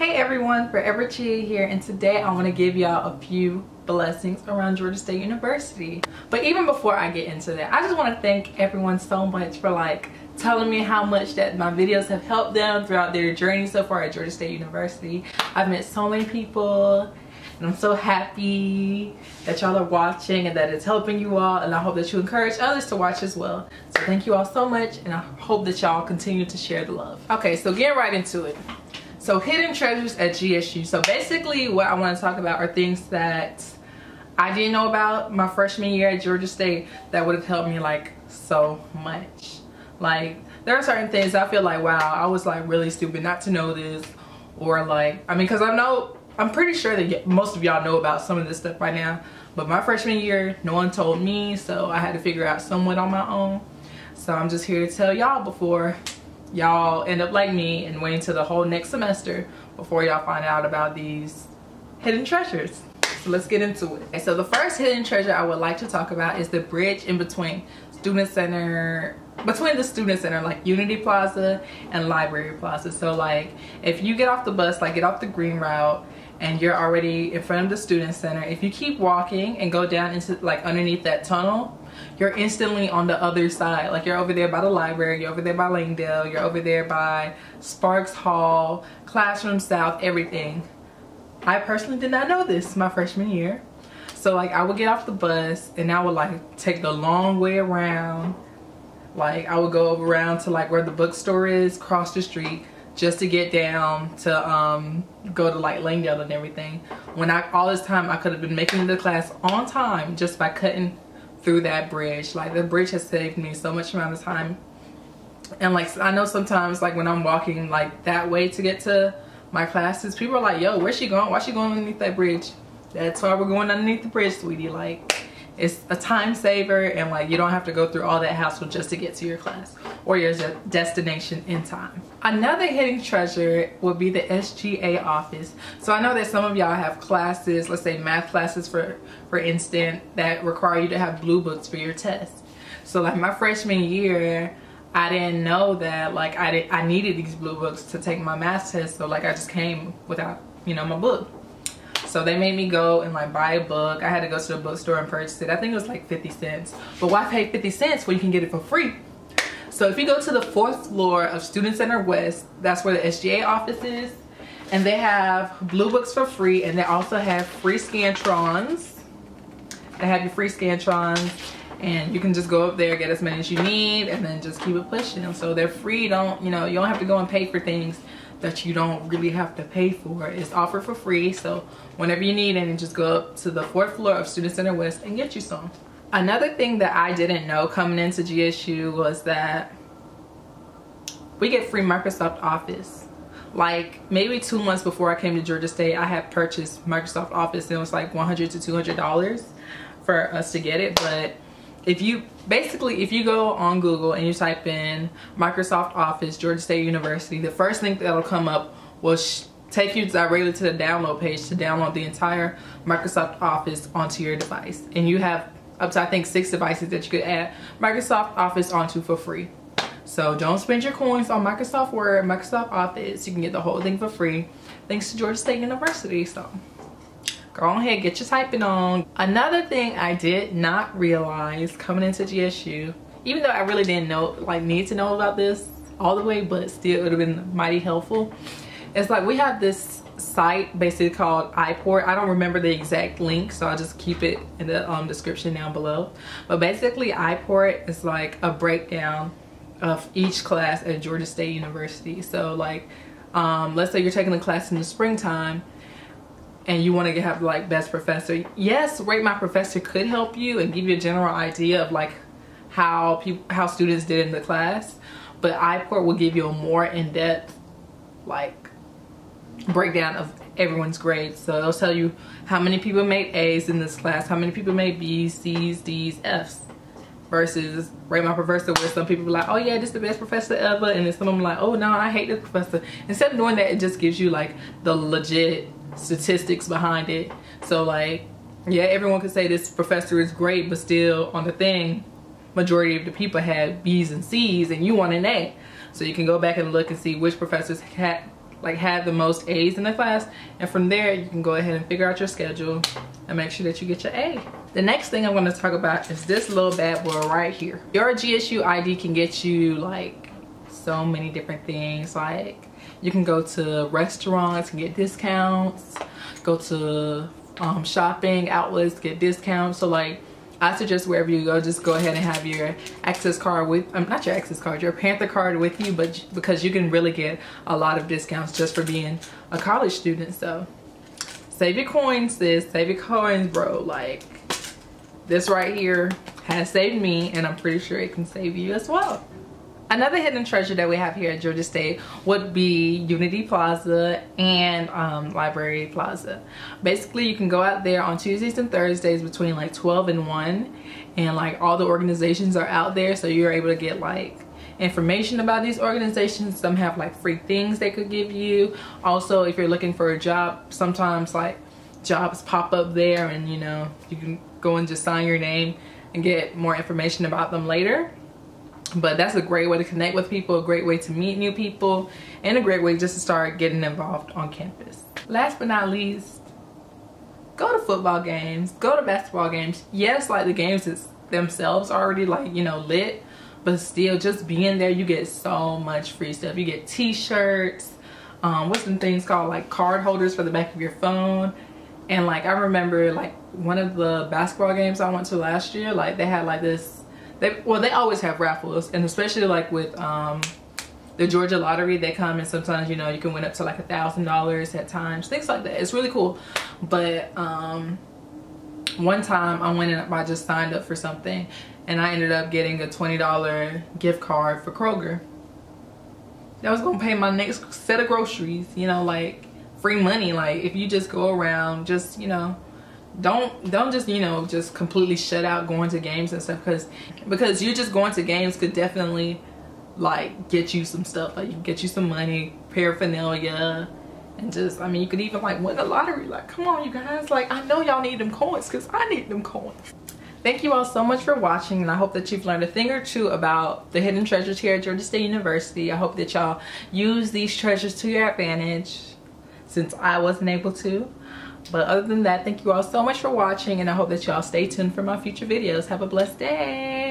Hey everyone, Forever Chia here and today I want to give y'all a few blessings around Georgia State University. But even before I get into that, I just want to thank everyone so much for like telling me how much that my videos have helped them throughout their journey so far at Georgia State University. I've met so many people and I'm so happy that y'all are watching and that it's helping you all and I hope that you encourage others to watch as well. So thank you all so much and I hope that y'all continue to share the love. Okay, so getting right into it. So hidden treasures at GSU. So basically what I want to talk about are things that I didn't know about my freshman year at Georgia State that would have helped me like so much. Like there are certain things I feel like wow I was like really stupid not to know this or like I mean because I know I'm pretty sure that most of y'all know about some of this stuff by now but my freshman year no one told me so I had to figure out somewhat on my own so I'm just here to tell y'all before y'all end up like me and wait until the whole next semester before y'all find out about these hidden treasures. So let's get into it. Okay, so the first hidden treasure I would like to talk about is the bridge in between Student Center, between the Student Center, like Unity Plaza and Library Plaza. So like if you get off the bus, like get off the green route and you're already in front of the Student Center, if you keep walking and go down into like underneath that tunnel, you're instantly on the other side. Like you're over there by the library, you're over there by Langdale, you're over there by Sparks Hall, Classroom South, everything. I personally did not know this my freshman year. So like I would get off the bus and I would like take the long way around. Like I would go around to like where the bookstore is, cross the street, just to get down to um, go to like Langdale and everything. When I all this time I could have been making the class on time just by cutting through that bridge. Like the bridge has saved me so much amount of time. And like I know sometimes like when I'm walking like that way to get to my classes, people are like, yo, where's she going? Why she going underneath that bridge? That's why we're going underneath the bridge, sweetie. Like it's a time saver and like you don't have to go through all that hassle just to get to your class or your destination in time. Another hidden treasure would be the SGA office. So I know that some of y'all have classes, let's say math classes for, for instance, that require you to have blue books for your test. So like my freshman year, I didn't know that like I, did, I needed these blue books to take my math test. So like I just came without, you know, my book. So they made me go and like buy a book. I had to go to the bookstore and purchase it. I think it was like 50 cents. But why pay 50 cents when you can get it for free? So if you go to the fourth floor of Student Center West, that's where the SGA office is. And they have blue books for free and they also have free Scantrons. They have your free Scantrons and you can just go up there, get as many as you need and then just keep it pushing. So they're free, don't, you know, you don't have to go and pay for things that you don't really have to pay for. It's offered for free. So whenever you need it, just go up to the fourth floor of Student Center West and get you some. Another thing that I didn't know coming into GSU was that we get free Microsoft Office. Like maybe two months before I came to Georgia State, I had purchased Microsoft Office and it was like 100 to $200 for us to get it. But if you basically if you go on Google and you type in Microsoft Office Georgia State University, the first thing that'll come up will take you directly to the download page to download the entire Microsoft Office onto your device. And you have up to I think six devices that you could add Microsoft Office onto for free. So don't spend your coins on Microsoft Word, Microsoft Office. You can get the whole thing for free thanks to Georgia State University. So go ahead, get your typing on. Another thing I did not realize coming into GSU, even though I really didn't know, like need to know about this all the way, but still it would have been mighty helpful. It's like we have this site basically called iPort. I don't remember the exact link, so I'll just keep it in the um, description down below. But basically iPort is like a breakdown of each class at Georgia State University. So like, um, let's say you're taking a class in the springtime and you want to have like best professor. Yes, Rate My Professor could help you and give you a general idea of like how people, how students did in the class. But iPort will give you a more in-depth like breakdown of everyone's grades. So it'll tell you how many people made A's in this class, how many people made B's, C's, D's, F's. Versus rate my professor where some people be like, oh yeah, this is the best professor ever. And then some of them like, oh no, I hate this professor. Instead of doing that, it just gives you like the legit statistics behind it. So like, yeah, everyone could say this professor is great, but still on the thing, majority of the people had B's and C's and you want an A. So you can go back and look and see which professors had like had the most A's in the class and from there you can go ahead and figure out your schedule and make sure that you get your A. The next thing I'm to talk about is this little bad boy right here. Your GSU ID can get you like so many different things like you can go to restaurants and get discounts, go to um, shopping outlets get discounts. So like I suggest wherever you go, just go ahead and have your access card with, um, not your access card, your Panther card with you, but because you can really get a lot of discounts just for being a college student. So save your coins, sis, save your coins, bro. Like this right here has saved me and I'm pretty sure it can save you as well. Another hidden treasure that we have here at Georgia State would be Unity Plaza and um, Library Plaza. Basically, you can go out there on Tuesdays and Thursdays between like 12 and 1 and like all the organizations are out there so you're able to get like information about these organizations. Some have like free things they could give you. Also, if you're looking for a job, sometimes like jobs pop up there and you know, you can go and just sign your name and get more information about them later but that's a great way to connect with people a great way to meet new people and a great way just to start getting involved on campus. Last but not least go to football games go to basketball games. Yes like the games themselves already like you know lit but still just being there you get so much free stuff. You get t-shirts um what's some things called like card holders for the back of your phone. And like i remember like one of the basketball games i went to last year like they had like this they well they always have raffles and especially like with um the Georgia lottery they come and sometimes you know you can win up to like a thousand dollars at times things like that. It's really cool. But um one time I went and I just signed up for something and I ended up getting a $20 gift card for Kroger. That was gonna pay my next set of groceries you know like free money. Like if you just go around just you know don't don't just you know just completely shut out going to games and stuff because because you just going to games could definitely like get you some stuff like you get you some money paraphernalia and just i mean you could even like win the lottery. Like come on you guys. Like i know y'all need them coins because i need them coins. Thank you all so much for watching and i hope that you've learned a thing or two about the hidden treasures here at georgia state university. I hope that y'all use these treasures to your advantage since i wasn't able to but other than that thank you all so much for watching and i hope that y'all stay tuned for my future videos. Have a blessed day